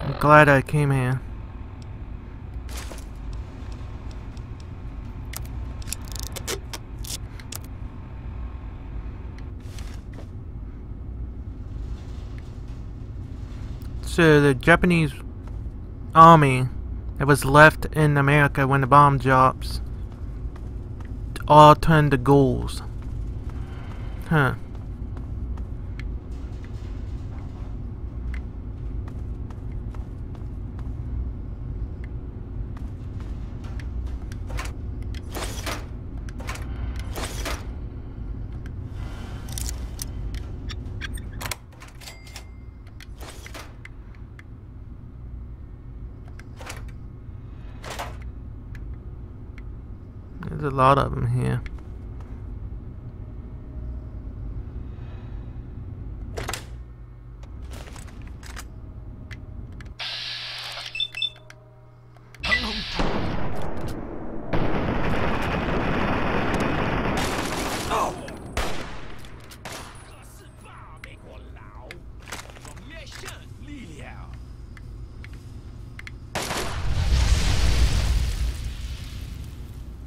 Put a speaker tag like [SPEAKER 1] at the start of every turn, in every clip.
[SPEAKER 1] I'm glad I came here. So the Japanese army that was left in America when the bomb drops all turned to ghouls. Huh. There's a lot of them here.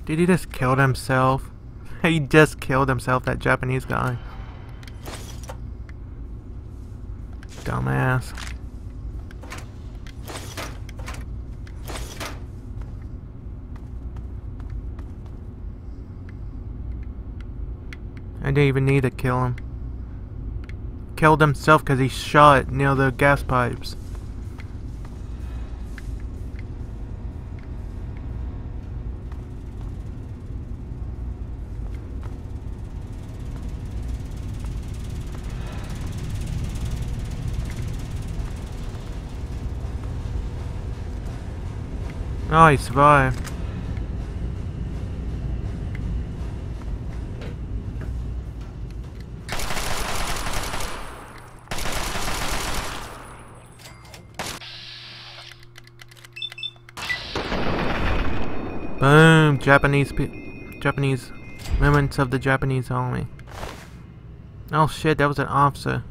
[SPEAKER 1] Did he just kill himself? he just killed himself, that Japanese guy. Dumbass. I didn't even need to kill him. Killed himself because he shot near the gas pipes. Oh, he survived. Boom! Japanese Japanese remnants of the Japanese army. Oh shit, that was an officer.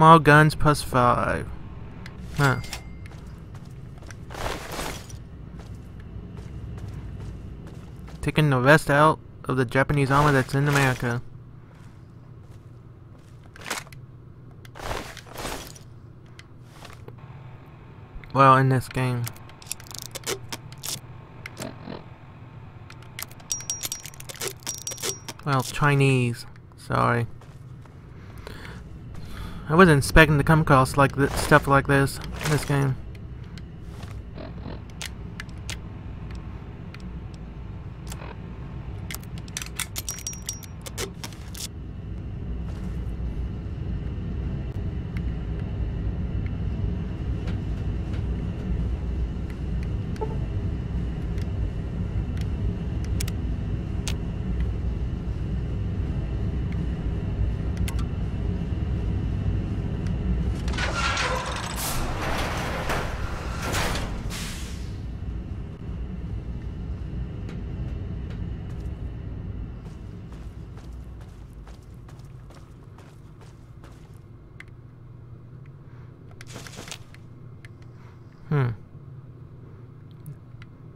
[SPEAKER 1] Small guns plus five. Huh. Taking the rest out of the Japanese armor that's in America. Well, in this game. Well, Chinese. Sorry. I wasn't expecting to come across like this, stuff like this in this game.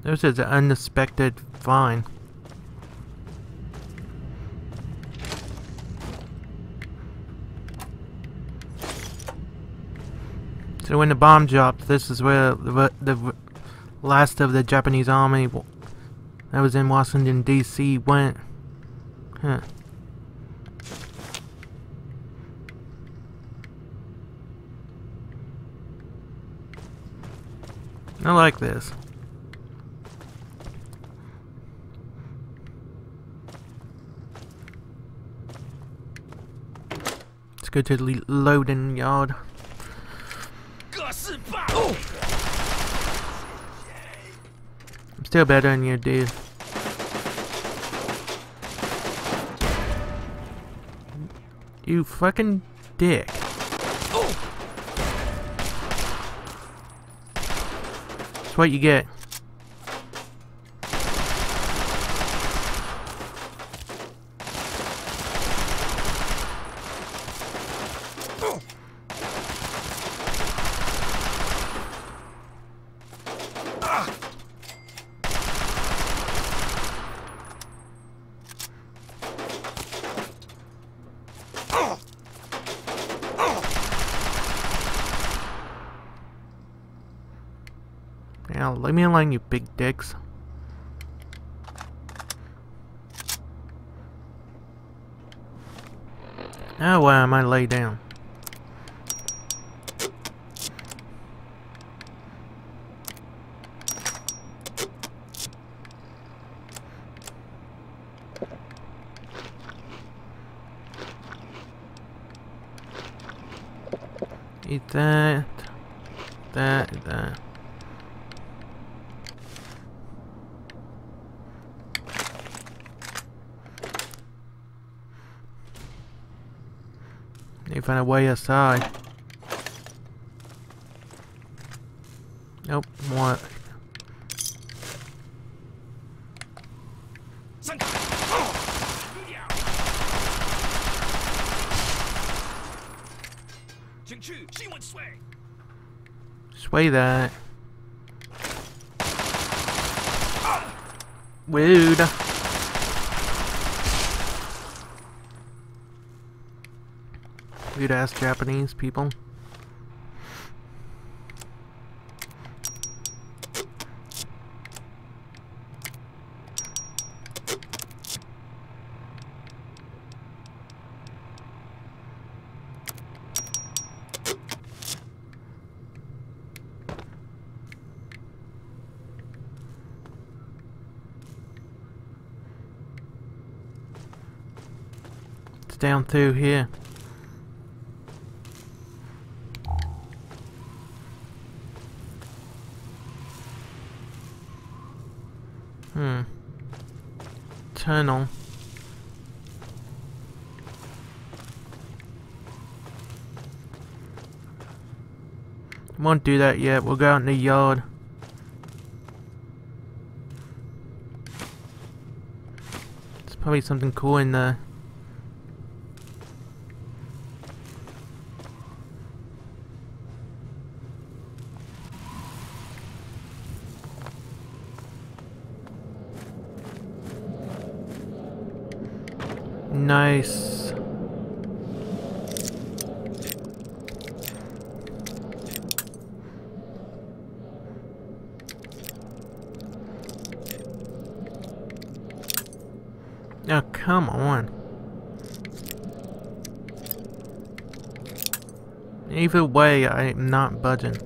[SPEAKER 1] This is an unexpected find. So when the bomb dropped, this is where the, the last of the Japanese army that was in Washington D.C. went. Huh. I like this. Go to the loading yard. I'm still better than you, dude. You fucking dick. That's what you get. Now, leave me alone, you big dicks. Now why am I lay down? Eat that, that. Need to find a way aside. Nope, what? Sway that. Rude. Rude ass Japanese people. It's down through here. Ah, Tunnel. Won't do that yet. We'll go out in the yard. There's probably something cool in there. Nice. Oh, come on. Either way, I'm not budging.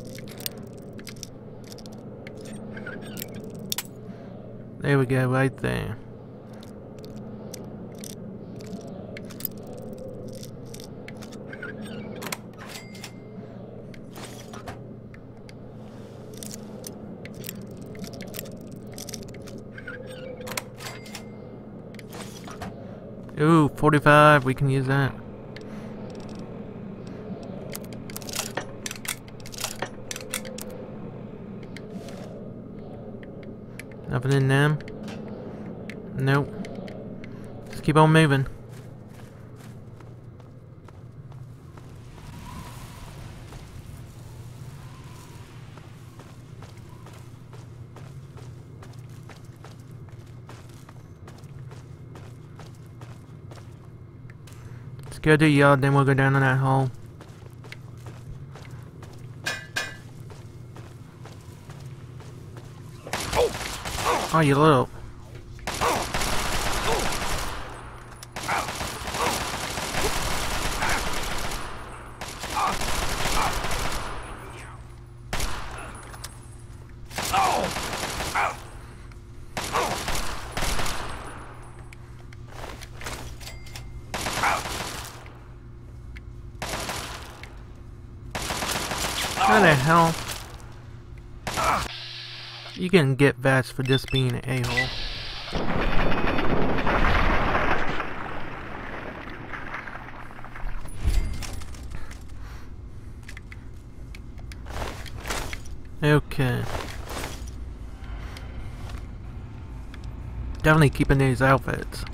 [SPEAKER 1] There we go, right there. Ooh, 45, we can use that. Nothing in them? Nope. Just keep on moving. To the yard, then we'll go down in that hole. Oh, you little... hell? You can get VATS for just being an a-hole. Okay. Definitely keeping these outfits.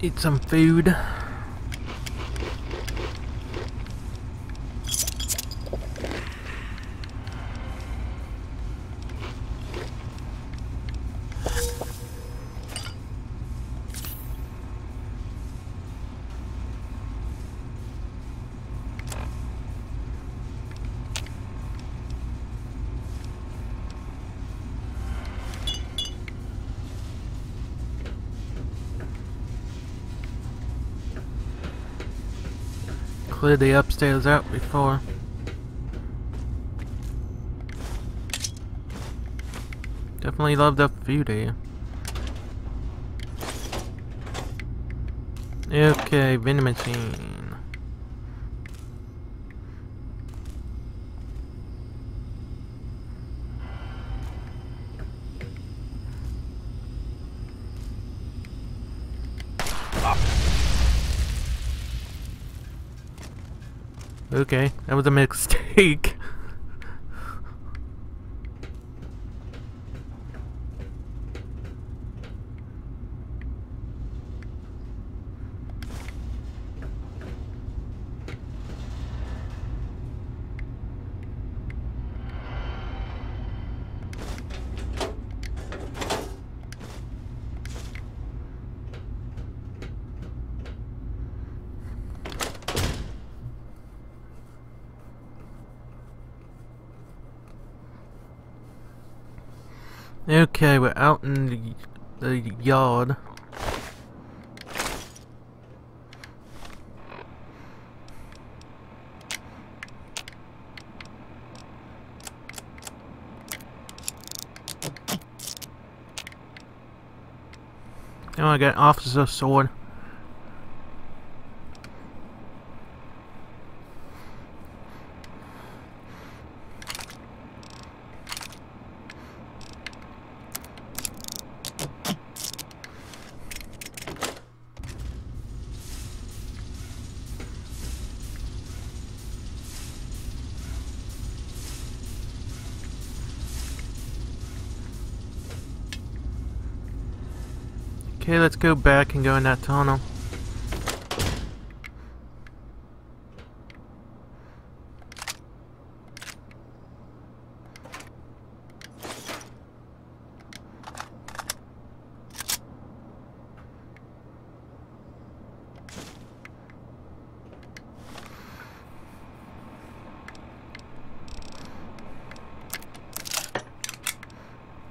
[SPEAKER 1] Eat some food. Cleared the upstairs out before. Definitely love the view there. Okay, vending machine. Okay, that was a mistake. Okay, we're out in the, the yard. Oh, I got officer sword. Okay, let's go back and go in that tunnel.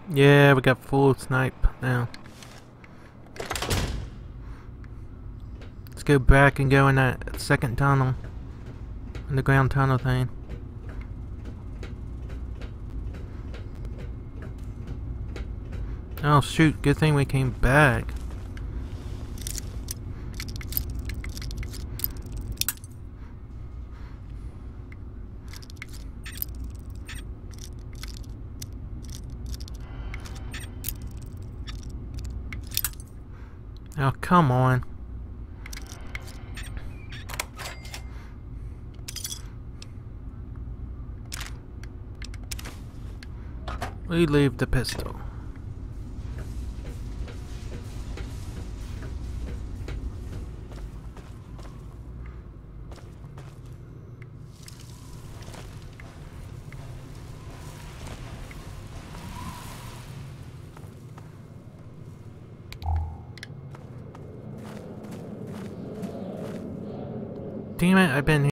[SPEAKER 1] Yeah, we got full snipe now. Go back and go in that second tunnel. Underground tunnel thing. Oh shoot, good thing we came back. Oh, come on. We leave the pistol. Damn it, I've been